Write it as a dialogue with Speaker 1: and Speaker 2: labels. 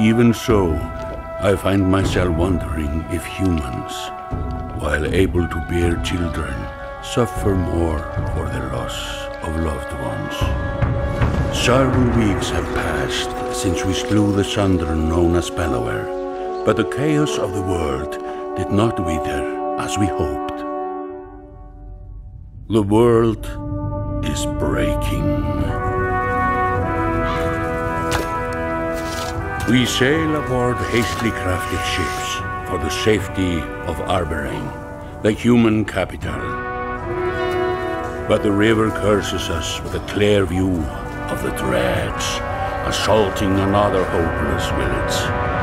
Speaker 1: Even so, I find myself wondering if humans, while able to bear children, suffer more for the loss of loved ones. Several weeks have passed since we slew the Sundr known as Bellower, but the chaos of the world did not wither as we hoped. The world is breaking. We sail aboard hastily crafted ships for the safety of Arberrang, the human capital. But the river curses us with a clear view of the dredge assaulting another hopeless village.